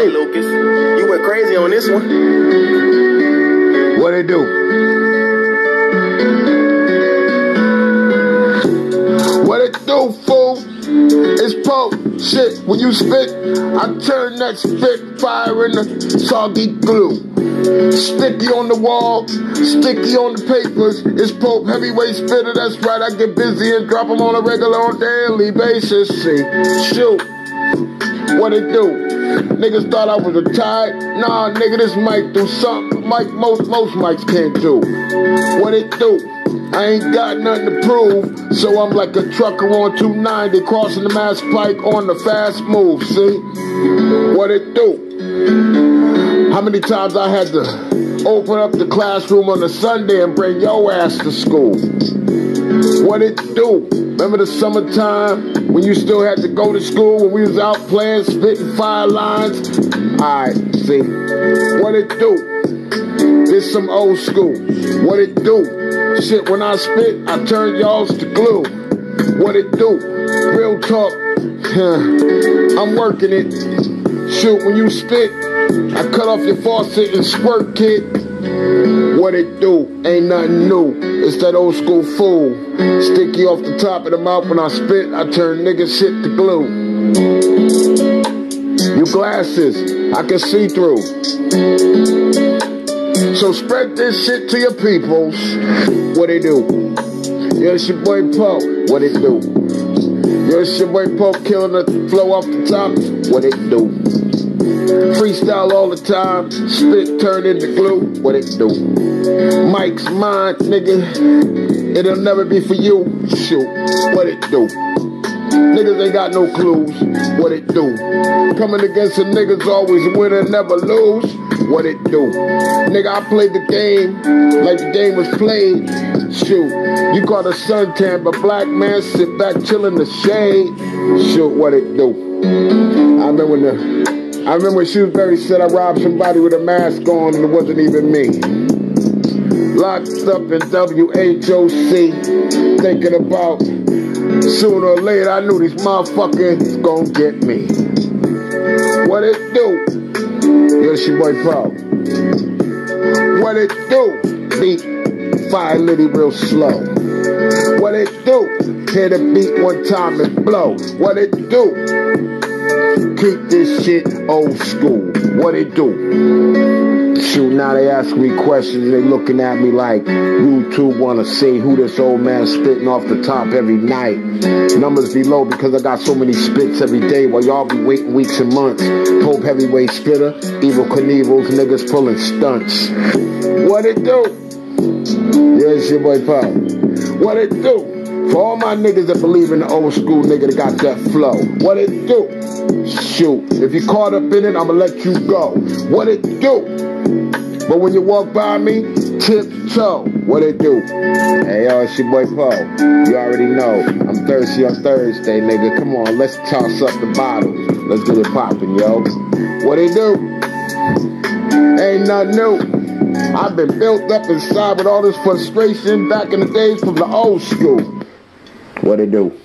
Hey, Lucas, you went crazy on this one. What it do? What it do, fool? It's Pope. Shit, when you spit, I turn that spit fire into soggy glue. Sticky on the wall, sticky on the papers. It's Pope, heavyweight spitter, that's right. I get busy and drop them on a regular, on daily basis. See, shoot, what it do? Niggas thought I was tight. Nah, nigga, this mic do something Mike most most mics can't do. What it do? I ain't got nothing to prove, so I'm like a trucker on 290 crossing the Mass Pike on the fast move. See what it do? How many times I had to open up the classroom on a Sunday and bring your ass to school? What it do? Remember the summertime when you still had to go to school when we was out playing, spitting fire lines? Alright, see. What it do? This some old school. What it do? Shit, when I spit, I turn y'all's to glue. What it do? Real talk. I'm working it. Shoot, when you spit, I cut off your faucet and squirt kid. What it do? Ain't nothing new. It's that old school fool. Sticky off the top of the mouth when I spit, I turn nigga shit to glue. You glasses, I can see through. So spread this shit to your peoples. What it do? Yeah, it's your boy Pope. What it do? Yeah, it's your boy Pope killing the flow off the top. What it do? Freestyle all the time, spit turn into glue. What it do? Mike's mine, nigga. It'll never be for you. Shoot, what it do? Niggas ain't got no clues. What it do? Coming against the niggas always win and never lose. What it do? Nigga, I played the game like the game was played. Shoot, you call a suntan, but black man sit back chill in the shade. Shoot, what it do? I remember when the I remember when Shrewsbury said I robbed somebody with a mask on and it wasn't even me. Locked up in WHOC, thinking about sooner or later I knew these motherfuckers gonna get me. What it do? Yes, your boy Paul. What it do? Beat fire litty real slow. What it do? Hit a beat one time and blow. What it do? Keep this shit old school. What it do? Shoot, now they ask me questions. They looking at me like YouTube wanna see who this old man spitting off the top every night. Numbers be low because I got so many spits every day while y'all be waiting weeks and months. Pope heavyweight spitter, Evel Knievels, niggas pulling stunts. What it do? It's your boy Pop. What it do? For all my niggas that believe in the old school nigga that got that flow. What it do? Shoot. If you caught up in it, I'ma let you go. What it do? But when you walk by me, tiptoe. What it do? Hey, yo, it's your boy Poe. You already know. I'm thirsty on Thursday, nigga. Come on, let's toss up the bottles. Let's get it poppin', yo. What it do? Ain't nothing new. I've been built up inside with all this frustration back in the days from the old school. What it do?